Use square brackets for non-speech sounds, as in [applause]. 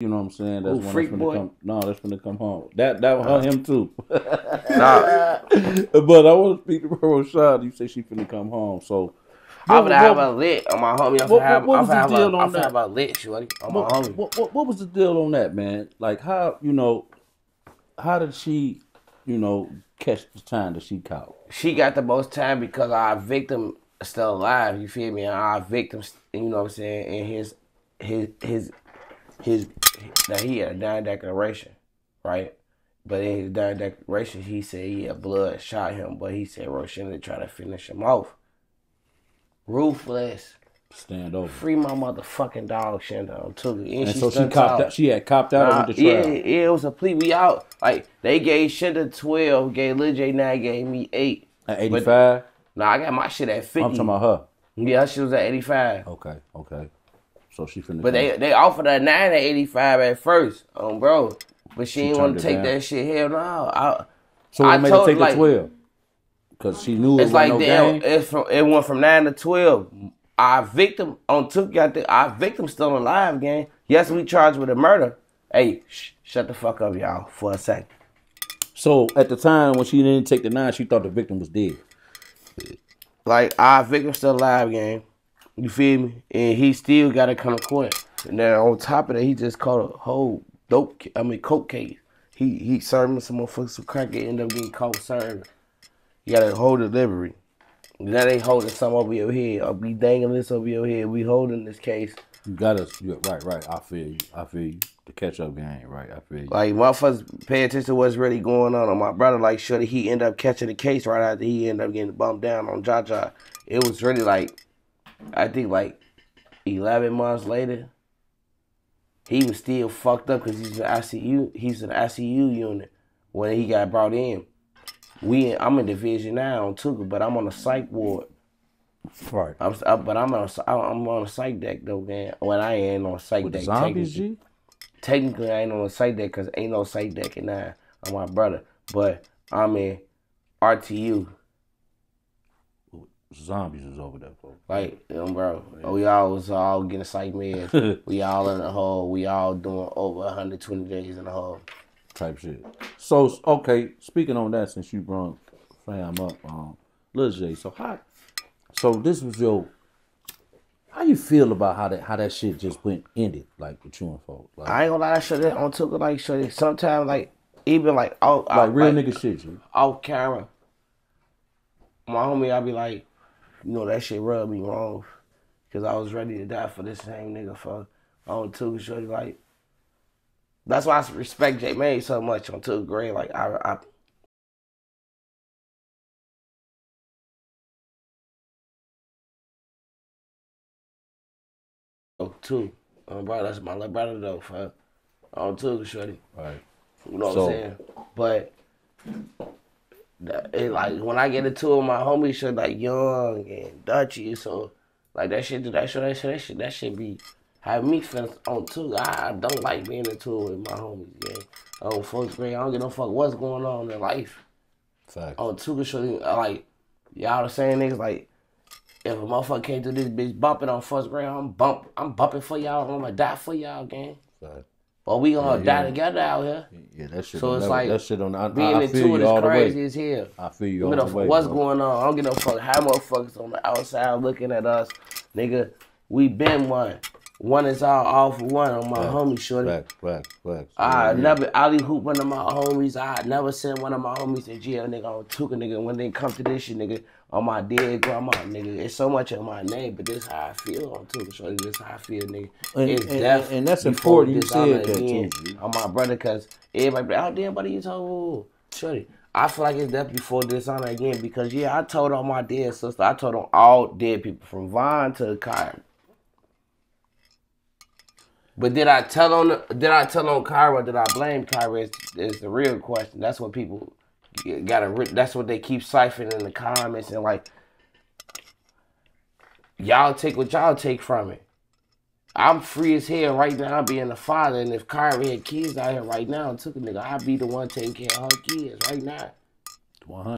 You know what I'm saying? That's Ooh, when Freak that's Boy? come. No, that's when they come home. That that was him too. Nah. [laughs] but I want to speak to Rashad. You say she finna come home, so I'm gonna have a lit on my homie. I'm what- gonna have, what the have, deal a, on that? have a lit shorty on my what, homie. what, what, what was the deal on that, man? Like how you know, how did she, you know, catch the time that she caught? She got the most time because our victim is still alive. You feel me? And our victim, you know what I'm saying, and his, his, his, his, that he had a dying declaration, right? But in his dying declaration, he said he had blood shot him, but he said Roshinda tried to finish him off. Ruthless. Stand over. Free my motherfucking dog, Shinda. I'm too. And, And she so she copped tall. out. She had copped out Nah, went to yeah, trial. yeah, it was a plea. We out. Like they gave Shinda twelve, gave Lil J nine, gave me eight. At 85, Nah, I got my shit at fifty. I'm talking about her. yeah, she was at eighty five. Okay, okay. So she finna. But they they offered her nine eighty five at first, um, bro. But she, didn't want to take down. that shit. Hell no. I, so what I made her take like- the twelve? Because she knew it it's was like no damn. game. It's from it went from nine to twelve. Our victim on took got the our victim still alive, gang. Yes, we charged with a murder. Hey, sh- shut the fuck up, y'all, for a second. So at the time when she didn't take the nine, she thought the victim was dead. Like our victim still alive, gang. You feel me? And he still got to come to court. And then on top of that, he just caught a whole dope. I mean, coke case. He he serving some motherfuckers some crack. It end up getting caught serving. You got a whole delivery. Now they holding some over your head. Or be dangling this over your head. We holding this case. You got us right, right. I feel you. I feel you. The catch up game, right? I feel you. Like motherfuckers pay attention to what's really going on. On my brother, like sure he end up catching the case right after he end up getting bumped down on Jaja. It was really like, I think like, eleven months later, he was still fucked up because he's in ICU. He's in the ICU unit when he got brought in. We, I'm in division now on Tooka, but I'm on a psych ward. right. I'm, I, uh, but I'm on, a, I'm on a psych deck though, man. When I ain't on a psych With deck, zombies, technically. G. Technically, I ain't on a site deck because ain't no site deck in nine. I'm my brother, but I'm in RTU. Zombies is over there, folks. Like, you know, bro, we all was all getting psych meds. [laughs] we all in the hole. We all doing over 120 days in the hole. type shit. So okay, speaking on that, since you brought fam up, um, Lil J. So how? So this was your. How you feel about how that how that shit just went ended like with you and folks like, I ain't gonna lie, that shit on took like shit. Sometimes like even like out like real like, nigga shit, G. off camera. My homie, I be like, you know that shit rubbed me wrong, cause I was ready to die for this same nigga for on two shorty like. That's why I respect J May so much on two grade. Like I, I oh two, um, bro, that's my little brother though. For on two shorty. Right. You know what So- I'm saying? But it, like when I get into it, my homies shit like young and Dutchy, so like that shit, that shit, that shit, that shit, that shit be have me feeling on too. I, I don't like being into it with my homies. Yeah, oh, on first grade, I don't give no fuck what's going on in life. Fact. On oh, two, shorty, uh, like y'all the same niggas like. If a motherfucker came to this bitch bumping on first grade, I'm bump, I'm bumping for y'all. I'm gonna die for y'all, gang. But we gonna Yeah, die yeah. together out here. Yeah, that shit. So it's like that shit on. I, Being I, I feel it is crazy as hell. I feel you You all know, the way. what's bro. going on? I don't give no fuck how motherfuckers on the outside looking at us. Nigga, we been one. One is all all for one on my homie shorty. Facts, facts, facts. I Yeah, never alley hoop one of my homies. I never send one of my homies in jail, nigga, on Tooka, nigga. When they come to this shit, nigga, on my dead grandma, nigga. It's so much in my name, but this how I feel on Tooka, shorty. This how I feel, nigga. And- it's and- death and that's important you said that, too, again G. On my brother, cause everybody be oh, out there, buddy, you told shorty. I feel like it's death before dishonor again because yeah, I told all my dead sister, I told on all dead people from Vaughn to Kyra. But did I tell on did I tell on Kyra? Did I blame Kyra? Is, is the real question. That's what people gotta. That's what they keep siphoning in the comments and like. Y'all take what y'all take from it. I'm free as hell right now being a father, and if Kyra had kids out here right now and took a nigga, I'd be the one taking care of her kids right now. 100.